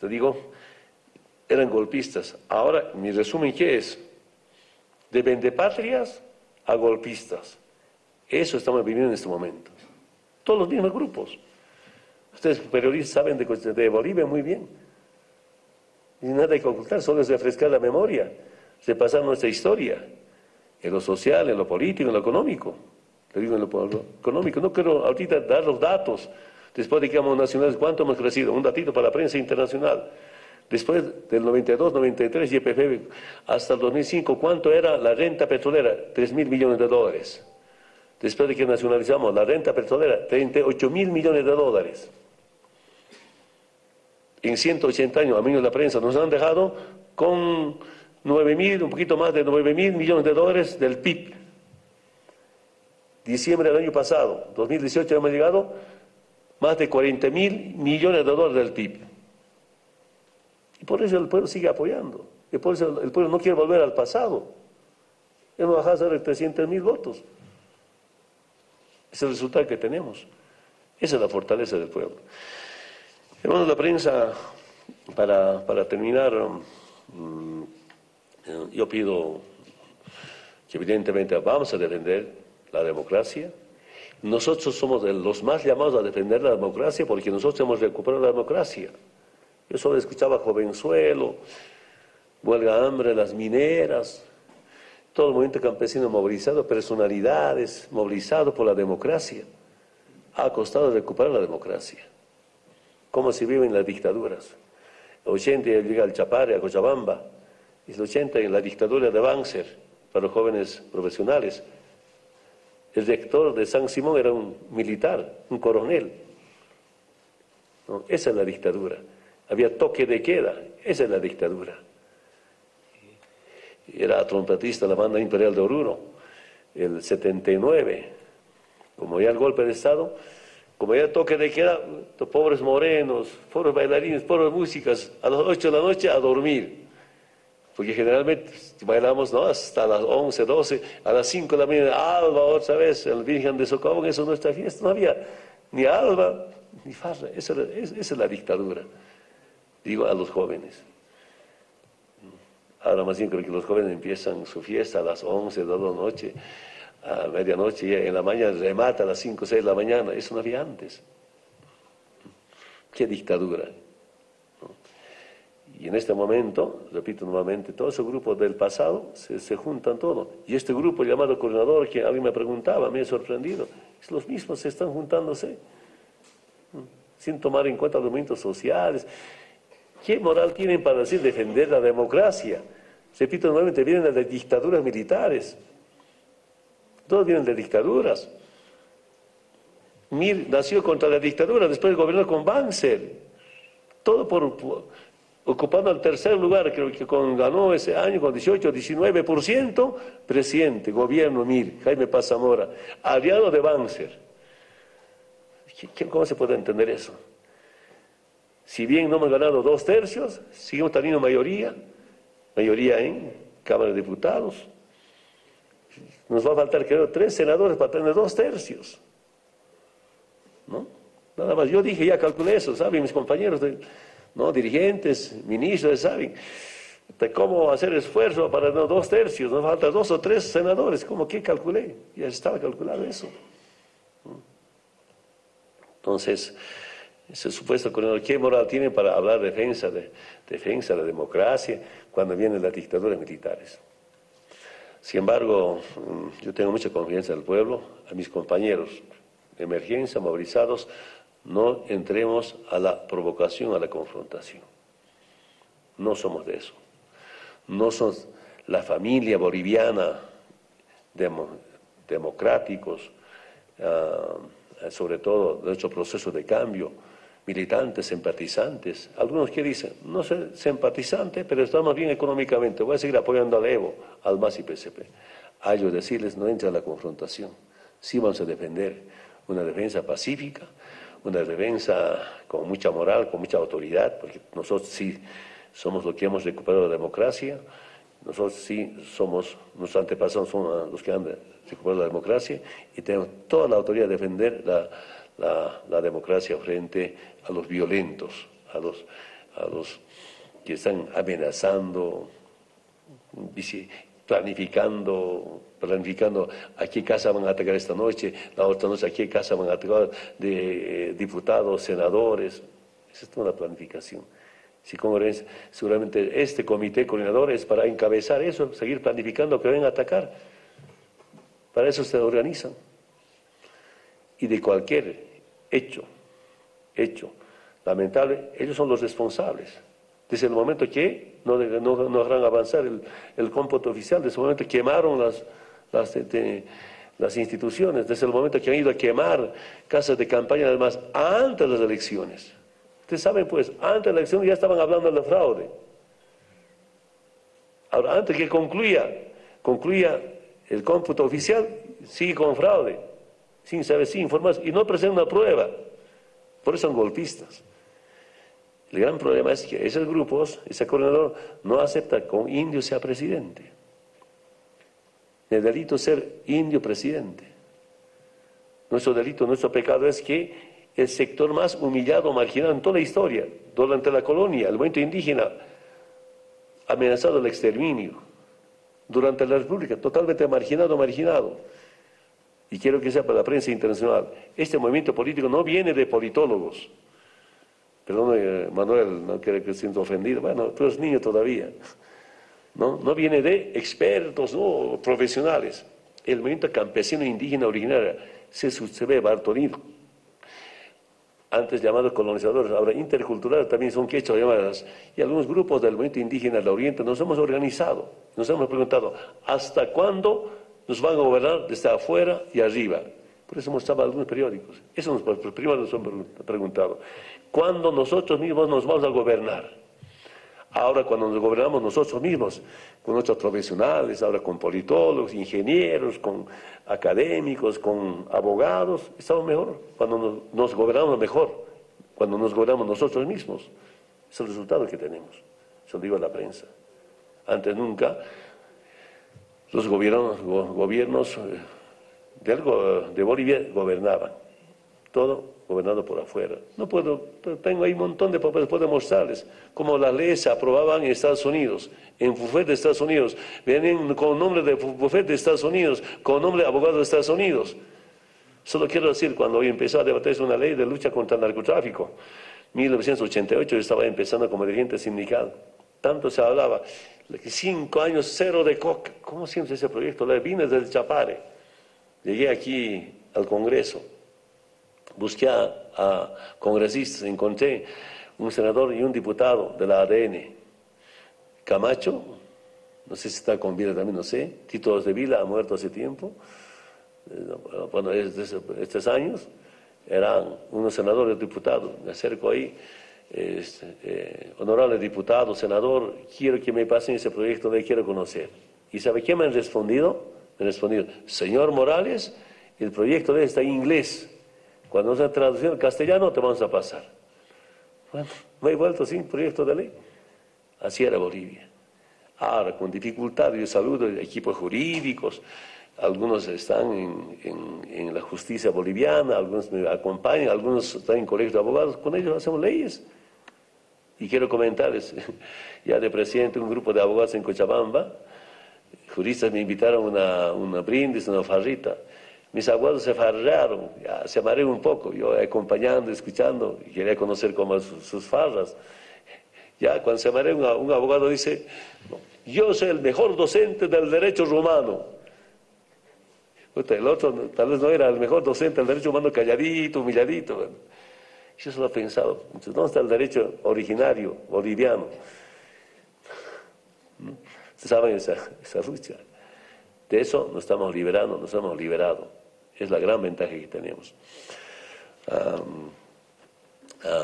Te digo, eran golpistas. Ahora, mi resumen, ¿qué es? De vendepatrias a golpistas. Eso estamos viviendo en este momento. Todos los mismos grupos. Ustedes periodistas saben de, de Bolivia muy bien. Y nada hay que ocultar, solo es refrescar la memoria, repasar nuestra historia, en lo social, en lo político, en lo económico. Te digo en lo económico, no quiero ahorita dar los datos, después de que hemos nacionales, cuánto hemos crecido, un datito para la prensa internacional. Después del 92, 93, YPF, hasta el 2005, ¿cuánto era la renta petrolera? 3 mil millones de dólares. Después de que nacionalizamos la renta petrolera, 38 mil millones de dólares en 180 años, amigos de la prensa, nos han dejado con 9 mil, un poquito más de 9 mil millones de dólares del PIB. Diciembre del año pasado, 2018, hemos llegado más de 40 mil millones de dólares del PIB. Y por eso el pueblo sigue apoyando. Y por eso el pueblo no quiere volver al pasado. Hemos bajado ser 300 mil votos. Es el resultado que tenemos. Esa es la fortaleza del pueblo. Hermanos la prensa, para, para terminar, mm, yo pido que evidentemente vamos a defender la democracia. Nosotros somos los más llamados a defender la democracia porque nosotros hemos recuperado la democracia. Yo solo escuchaba Jovenzuelo, Huelga Hambre, las mineras, todo el movimiento campesino movilizado, personalidades movilizados por la democracia. Ha costado recuperar la democracia cómo se vive en las dictaduras. El 80 llega al Chapare, a Cochabamba, y el 80 en la dictadura de Banzer para los jóvenes profesionales. El rector de San Simón era un militar, un coronel. Esa es la dictadura. Había toque de queda, esa es la dictadura. Era trompetista la banda imperial de Oruro, el 79, como ya el golpe de Estado, como ya toque de queda, los pobres morenos, pobres bailarines, pobres músicas, a las 8 de la noche a dormir. Porque generalmente bailamos ¿no? hasta las 11, 12, a las 5 de la mañana, alba otra vez, el Virgen de Socorro, eso es nuestra fiesta. No había ni alba ni farra. Esa, es la dictadura. Digo a los jóvenes. Ahora más bien creo que los jóvenes empiezan su fiesta a las 11 de la noche a medianoche y en la mañana remata a las 5 o 6 de la mañana. Eso no había antes. Qué dictadura. Y en este momento, repito nuevamente, todos esos grupos del pasado se, juntan todos. Y este grupo llamado coordinador, que alguien me preguntaba, me he sorprendido, es los mismos se están juntándose, sin tomar en cuenta los movimientos sociales. ¿Qué moral tienen para decir defender la democracia? Repito nuevamente, vienen de dictaduras militares. Todos vienen de dictaduras. Mir nació contra la dictadura, después gobernó con Banzer. Todo por, ocupando el tercer lugar, creo que con, ganó ese año con 18, 19%, presidente, gobierno Mir, Jaime Paz aliado de Banzer. ¿Cómo se puede entender eso? Si bien no hemos ganado dos tercios, seguimos teniendo mayoría, mayoría en Cámara de Diputados. Nos va a faltar, creo, tres senadores para tener dos tercios. ¿No? Nada más. Yo dije, ya calculé eso, ¿saben? Mis compañeros, ¿no? dirigentes, ministros, ¿saben? De cómo hacer esfuerzo para no, dos tercios, nos faltan dos o tres senadores. ¿Cómo que calculé? Ya estaba calculado eso. Entonces, ese supuesto coronel, ¿qué moral tiene para hablar de defensa de, defensa de la democracia cuando vienen las dictaduras militares? Sin embargo, mm, yo tengo mucha confianza en el pueblo, a mis compañeros emergencia, movilizados, no entremos a la provocación, a la confrontación. No somos de eso. No somos la familia boliviana, democráticos, ah, sobre todo de nuestro proceso de cambio, militantes, simpatizantes. Algunos que dicen, no sé, simpatizante, pero estamos bien económicamente, voy a seguir apoyando al EVO, al MAS y PSP. A ellos decirles, no entra la confrontación, sí vamos a defender una defensa pacífica, una defensa con mucha moral, con mucha autoridad, porque nosotros sí somos los que hemos recuperado la democracia, nosotros sí somos, nuestros antepasados son los que han recuperado la democracia y tenemos toda la autoridad de defender la la, democracia frente a los violentos, a los, a los que están amenazando, planificando, planificando a qué casa van a atacar esta noche, la otra noche a qué casa van a atacar de eh, diputados, senadores. Esa es toda una planificación. Si seguramente este comité coordinador es para encabezar eso, seguir planificando que vengan a atacar. Para eso se organizan. Y de cualquier hecho, hecho, lamentable, ellos son los responsables. Desde el momento que no, no, no harán avanzar el, el, cómputo oficial, desde el momento que quemaron las, las, las instituciones, desde el momento que han ido a quemar casas de campaña, además, antes de las elecciones. Ustedes saben, pues, antes de la elección ya estaban hablando de fraude. Ahora, antes que concluya, concluya el cómputo oficial, sigue con fraude sin saber, sin informar, y no presentan una prueba. Por eso son golpistas. El gran problema es que esos grupos, ese coordinador, no acepta que un indio sea presidente. El delito ser indio presidente. Nuestro delito, nuestro pecado es que el sector más humillado, marginado en toda la historia, durante la colonia, el movimiento indígena, amenazado el exterminio, durante la República, totalmente marginado, marginado y quiero que sea para la prensa internacional, este movimiento político no viene de politólogos. Perdón, eh, Manuel, no quiero que sienta ofendido. Bueno, tú eres niño todavía. No, no viene de expertos, no profesionales. El movimiento campesino indígena originario se, ve Bartolino, antes llamados colonizadores, ahora interculturales también son quechua llamadas, y algunos grupos del movimiento indígena del Oriente nos hemos organizado, nos hemos preguntado, ¿hasta cuándo nos van a gobernar desde afuera y arriba. Por eso mostraba algunos periódicos. Eso nos, primero nos han preguntado. ¿Cuándo nosotros mismos nos vamos a gobernar? Ahora cuando nos gobernamos nosotros mismos, con nuestros profesionales, ahora con politólogos, ingenieros, con académicos, con abogados, estamos mejor. Cuando nos, nos gobernamos mejor, cuando nos gobernamos nosotros mismos. Es el resultado que tenemos. Eso lo digo la prensa. Antes nunca los gobiernos, eh, de, Bolivia gobernaban, todo gobernado por afuera. No puedo, tengo ahí un montón de papeles, puedo mostrarles cómo las leyes se aprobaban en Estados Unidos, en bufet de Estados Unidos, vienen con nombre de bufet de Estados Unidos, con nombre de abogado de Estados Unidos. Solo quiero decir, cuando hoy empezó a debatirse una ley de lucha contra el narcotráfico, 1988 yo estaba empezando como dirigente sindical, tanto se hablaba, cinco años cero de coca. ¿Cómo siempre ese proyecto? Le vine desde Chapare. Llegué aquí al Congreso. Busqué a, congresistas, encontré un senador y un diputado de la ADN. Camacho, no sé si está con vida también, no sé. Tito de Vila ha muerto hace tiempo. Eh, bueno, estos años eran unos senadores diputados. Me acerco ahí este, eh, honorable diputado, senador, quiero que me pasen ese proyecto, le quiero conocer. ¿Y sabe qué me han respondido? Me han respondido, señor Morales, el proyecto de está en inglés, Cuando nos traducido al castellano, te vamos a pasar. Bueno, me he vuelto sin proyecto de ley. Así era Bolivia. Ahora, con dificultad, yo saludo equipos jurídicos, algunos están en, la justicia boliviana, algunos me acompañan, algunos están en colegios de abogados, con ellos hacemos leyes. Y quiero comentarles, ya de presidente un grupo de abogados en Cochabamba, juristas me invitaron a una, una brindis, una farrita. Mis abogados se farraron, ya se marearon un poco, yo acompañando, escuchando, y quería conocer cómo sus, farras. Ya cuando se marea un, abogado dice, yo soy el mejor docente del derecho romano. El otro tal vez no era el mejor docente del derecho romano calladito, humilladito. Yo solo he pensado, ¿dónde está el derecho originario, boliviano? Ustedes saben esa, esa. De eso nos estamos liberando, nos hemos liberado. Es la gran ventaja que tenemos. Ah,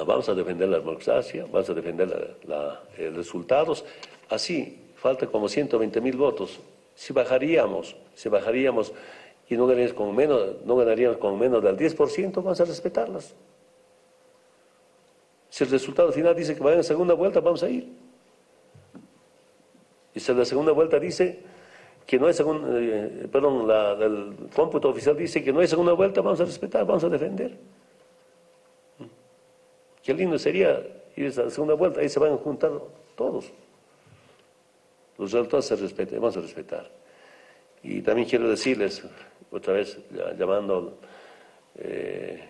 vamos a defender la democracia, vamos a defender los resultados. Así, falta como 120 mil votos. Si bajaríamos, si bajaríamos y no ganaríamos con menos, no ganaríamos con menos del 10%, vamos a respetarlas. Si el resultado final dice que vayan a segunda vuelta, vamos a ir. Y si la segunda vuelta dice que no hay segunda, eh, perdón, la, el cómputo oficial dice que no hay segunda vuelta, vamos a respetar, vamos a defender. Qué lindo sería ir a la segunda vuelta, ahí se van a juntar todos. Los resultados se respetan, vamos a respetar. Y también quiero decirles, otra vez llamando eh,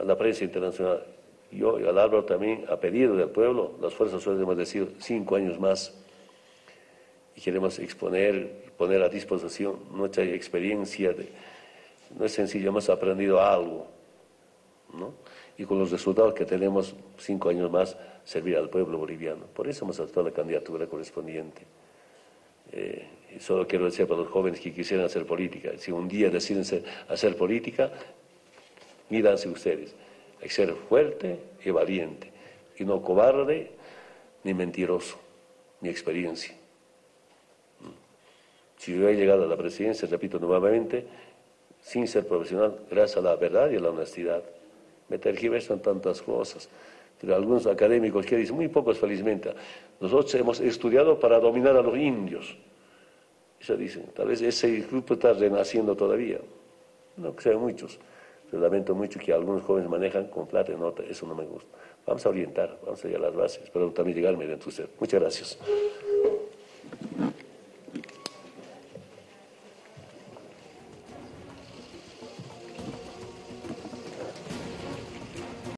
a la prensa internacional, yo y al también, a pedido del pueblo, las fuerzas sociales hemos decidido cinco años más y queremos exponer, poner a disposición nuestra experiencia. No es sencillo, hemos aprendido algo, ¿no? Y con los resultados que tenemos, cinco años más, servir al pueblo boliviano. Por eso hemos aceptado la candidatura correspondiente. Eh, solo quiero decir para los jóvenes que quisieran hacer política, si un día deciden hacer política, mídanse ustedes. Hay que ser fuerte y valiente, y no cobarde ni mentiroso, mi experiencia. Si yo he llegado a la presidencia, repito nuevamente, sin ser profesional, gracias a la verdad y a la honestidad. Me en tantas cosas. Pero algunos académicos que dicen, muy pocos felizmente, nosotros hemos estudiado para dominar a los indios. Eso dicen, tal vez ese grupo está renaciendo todavía. No que sean muchos. Lamento mucho que algunos jóvenes manejan con plata y nota, eso no me gusta. Vamos a orientar, vamos a ir a las bases, pero también llegarme dentro de usted. Muchas gracias.